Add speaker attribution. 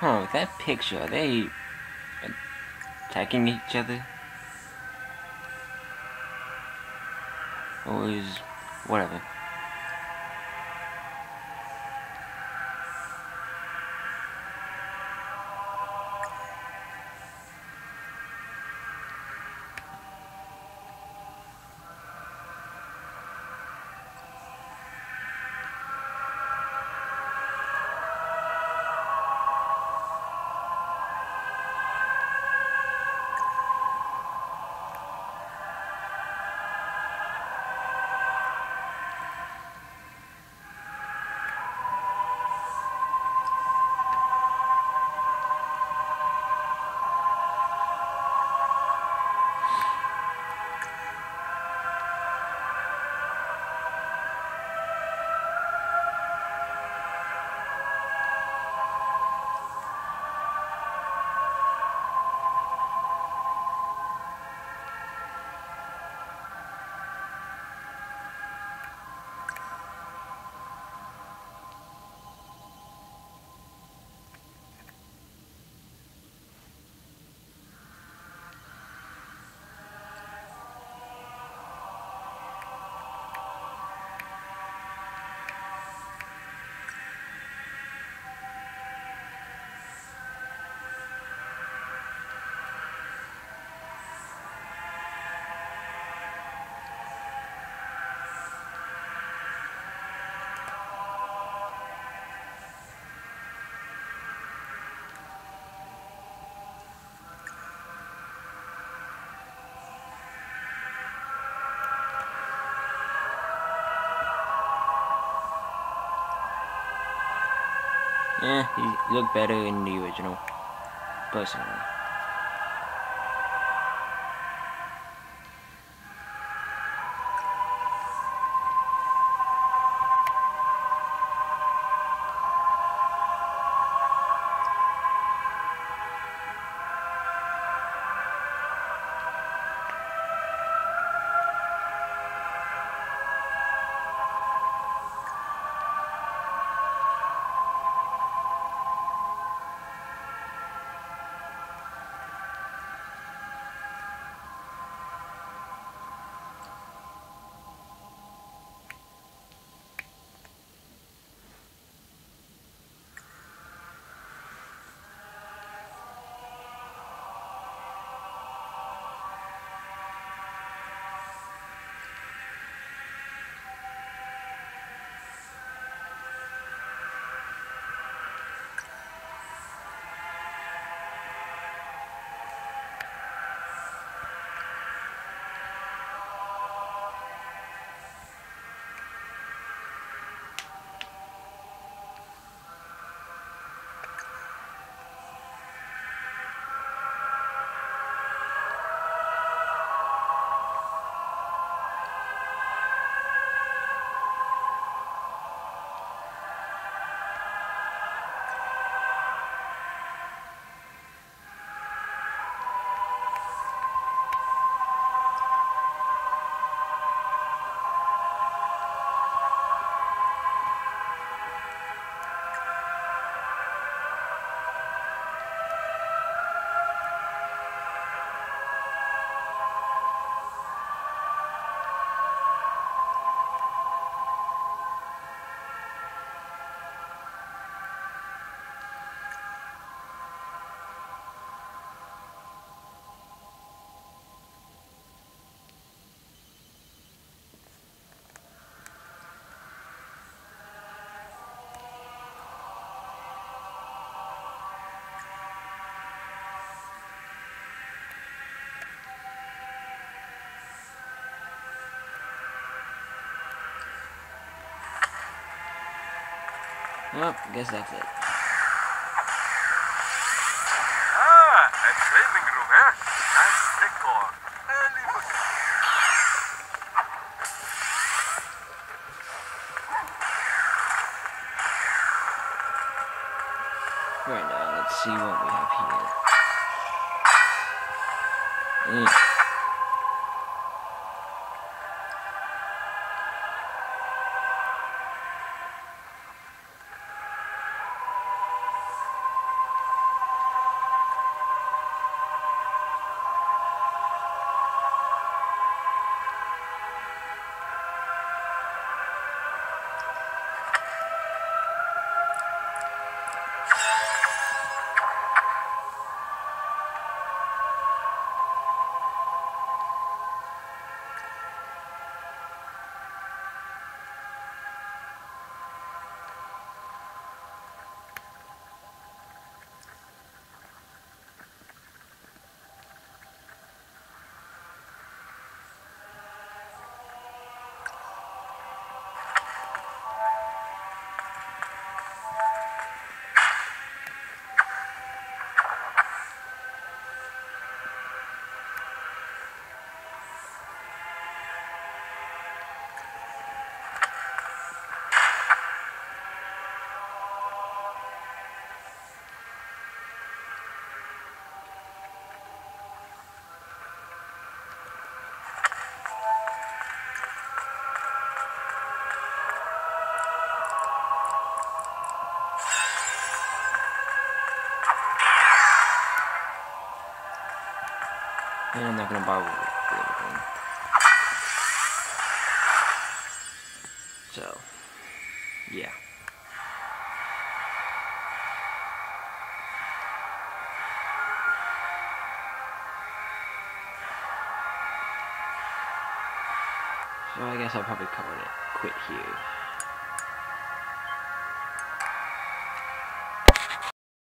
Speaker 1: Huh, that picture, are they attacking each other? Or is whatever. He looked better in the original, personally. Well, I guess that's it.
Speaker 2: Ah, a training room, eh? Nice decor.
Speaker 1: Right now, let's see what we have here. Mm. Talking about everything. So, yeah. So I guess I'll probably call it quit here.